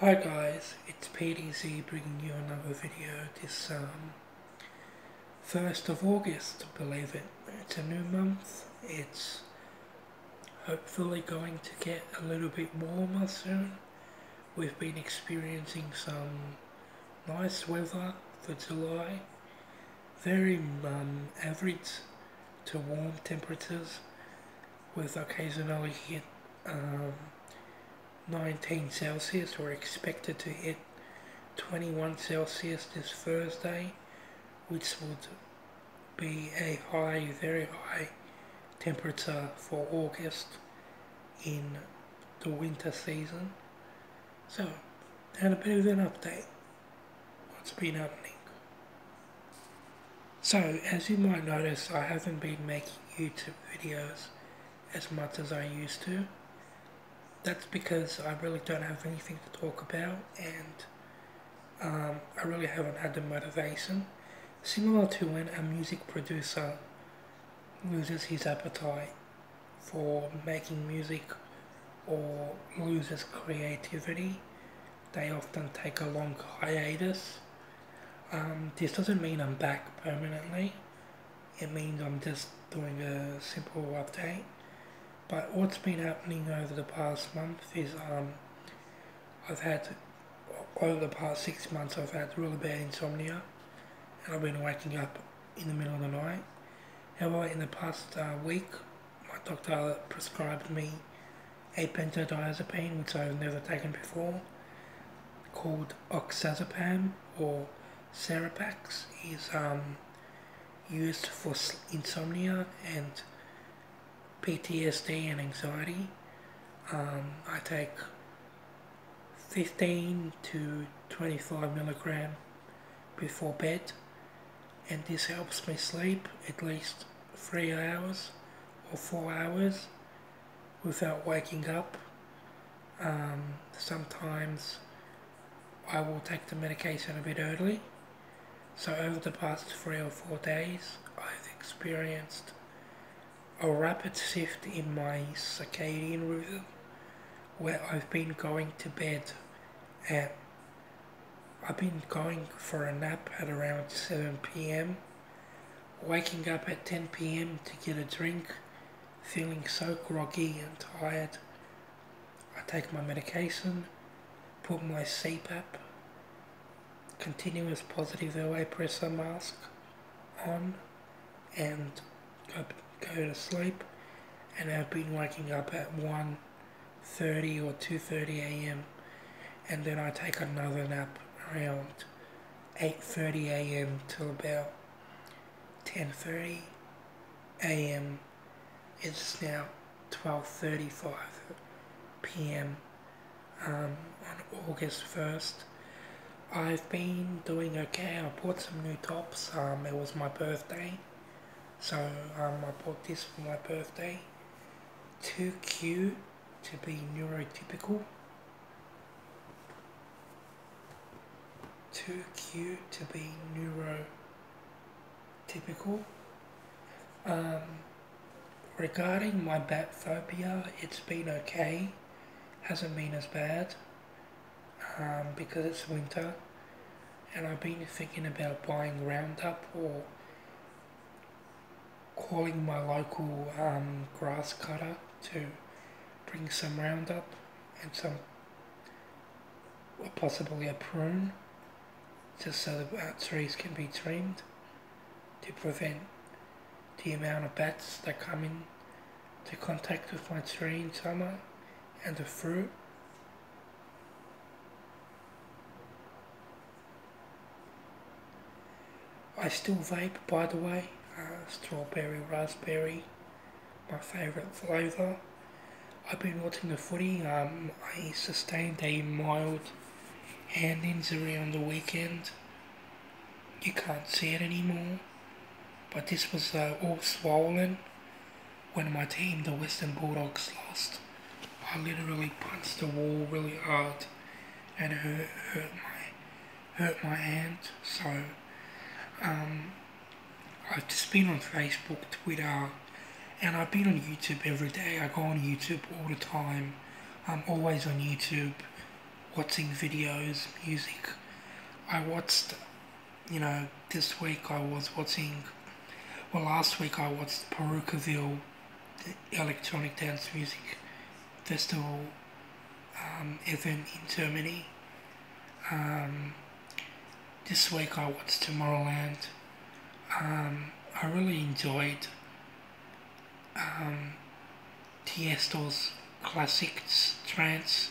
Hi guys, it's Petey Z bringing you another video this um, 1st of August, believe it. It's a new month, it's hopefully going to get a little bit warmer soon. We've been experiencing some nice weather for July, very um, average to warm temperatures with occasionally hit um, 19 Celsius. We're expected to hit 21 Celsius this Thursday, which would be a high, very high temperature for August in the winter season. So, and a bit of an update. What's been happening? So, as you might notice, I haven't been making YouTube videos as much as I used to that's because I really don't have anything to talk about and um, I really haven't had the motivation. Similar to when a music producer loses his appetite for making music or loses creativity, they often take a long hiatus. Um, this doesn't mean I'm back permanently, it means I'm just doing a simple update. But what's been happening over the past month is um, I've had, over the past six months, I've had really bad insomnia and I've been waking up in the middle of the night. However, in the past uh, week, my doctor prescribed me a benzodiazepine, which I've never taken before, called oxazepam or Serepax, is um, used for insomnia and PTSD and anxiety. Um, I take 15 to 25 milligram before bed and this helps me sleep at least 3 hours or 4 hours without waking up. Um, sometimes I will take the medication a bit early. So over the past 3 or 4 days I've experienced a rapid shift in my circadian rhythm where I've been going to bed at I've been going for a nap at around 7 p.m. Waking up at 10 p.m. to get a drink, feeling so groggy and tired. I take my medication, put my CPAP, continuous positive airway pressure mask on, and go go to sleep and I've been waking up at 1.30 or 2.30 a.m. and then I take another nap around 8.30 a.m. till about 10.30 a.m. It's now 12.35 p.m. Um, on August 1st. I've been doing okay. I bought some new tops. Um, it was my birthday so um, I bought this for my birthday. Too cute to be neurotypical. Too cute to be neurotypical. Um, regarding my bat phobia, it's been okay. Hasn't been as bad um, because it's winter and I've been thinking about buying Roundup or calling my local um, grass cutter to bring some Roundup and some possibly a prune just so the uh, trees can be trimmed to prevent the amount of bats that come in to contact with my tree in summer and the fruit. I still vape by the way uh, strawberry raspberry, my favourite flavour. I've been watching the footy. Um, I sustained a mild hand injury on the weekend. You can't see it anymore, but this was uh, all swollen when my team, the Western Bulldogs, lost. I literally punched the wall really hard and hurt hurt my hurt my hand. So um, I've just been on Facebook, Twitter, and I've been on YouTube every day. I go on YouTube all the time. I'm always on YouTube watching videos, music. I watched, you know, this week I was watching, well, last week I watched Parookaville Electronic Dance Music Festival um, event in Germany. Um, this week I watched Tomorrowland. Um, I really enjoyed um, Tiesto's classic trance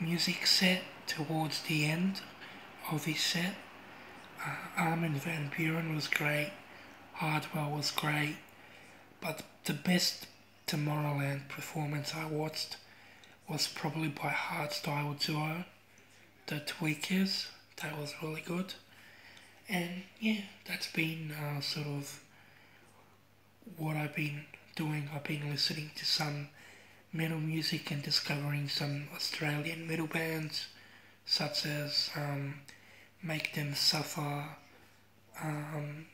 music set towards the end of his set. Uh, Armin van Buuren was great, Hardwell was great, but the best Tomorrowland performance I watched was probably by Hardstyle Duo, Da Tweekaz. That was really good. And yeah, that's been uh, sort of what I've been doing. I've been listening to some metal music and discovering some Australian metal bands such as um, Make Them Suffer, um,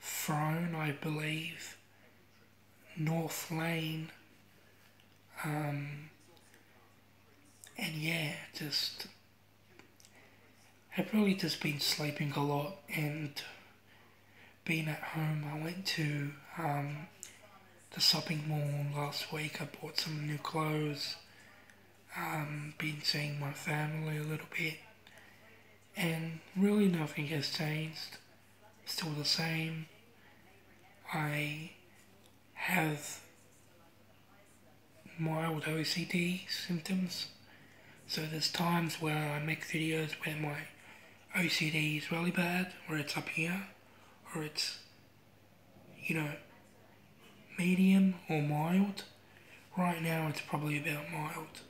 Throne, I believe, North Lane, um, and yeah, just I've really just been sleeping a lot and being at home. I went to um, the shopping mall last week. I bought some new clothes. Um, been seeing my family a little bit, and really nothing has changed. Still the same. I have mild OCD symptoms. So there's times where I make videos where my OCD is really bad, where it's up here, or it's, you know, medium or mild. Right now it's probably about mild.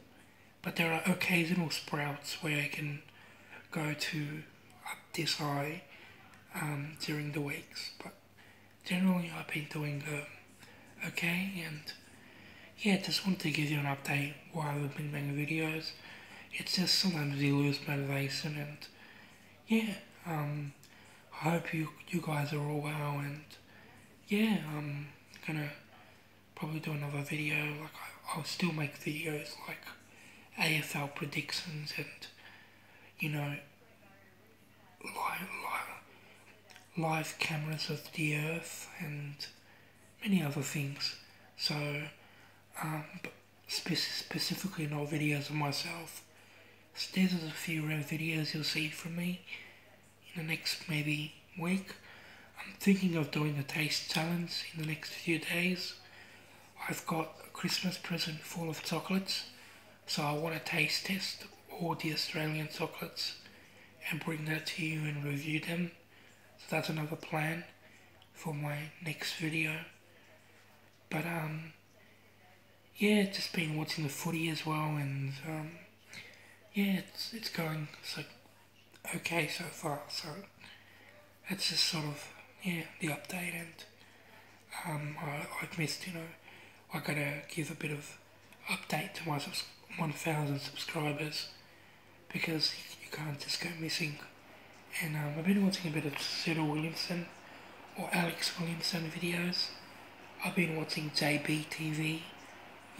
But there are occasional sprouts where I can go to up this high um, during the weeks. But generally I've been doing uh, okay and yeah, just wanted to give you an update while I've been making videos. It's just sometimes you lose motivation and yeah, um, I hope you you guys are all well and yeah, I'm gonna probably do another video. Like I, I'll still make videos like AFL predictions and you know live, live, live cameras of the earth and many other things. So um, specifically not videos of myself. There's a few rare videos you'll see from me in the next maybe week. I'm thinking of doing a taste challenge in the next few days. I've got a Christmas present full of chocolates, so I want to taste test all the Australian chocolates and bring that to you and review them. So that's another plan for my next video. But um yeah, just been watching the footy as well, and um, yeah, it's it's going so okay so far. So that's just sort of yeah the update, and um, I I've missed you know I gotta give a bit of update to my subs- one thousand subscribers because you can't just go missing. And um, I've been watching a bit of Cyril Williamson or Alex Williamson videos. I've been watching JB TV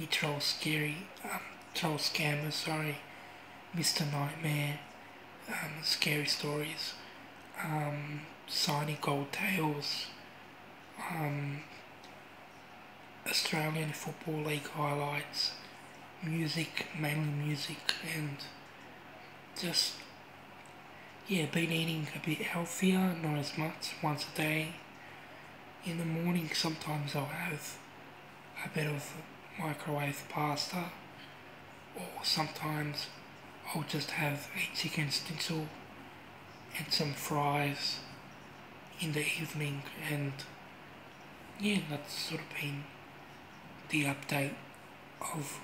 troll scary, um, troll scammers, sorry, Mr. Nightmare, um, scary stories, um, Shiny Gold Tales, um, Australian Football League highlights, music, mainly music, and just, yeah, been eating a bit healthier, not as much, once a day. In the morning, sometimes I'll have a bit of microwave pasta or sometimes I'll just have a chicken schnitzel and some fries in the evening and yeah that's sort of been the update of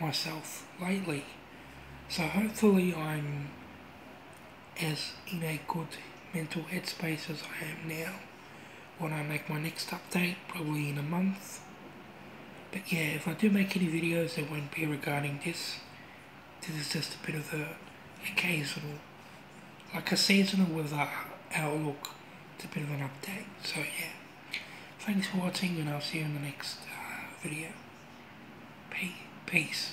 myself lately. So hopefully I'm as in a good mental headspace as I am now. When I make my next update probably in a month. But yeah, if I do make any videos, they won't be regarding this. This is just a bit of a occasional, like a seasonal with a outlook. It's a bit of an update. So yeah, Thanks for watching and I'll see you in the next uh, video. Peace.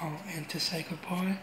Oh, and to say goodbye,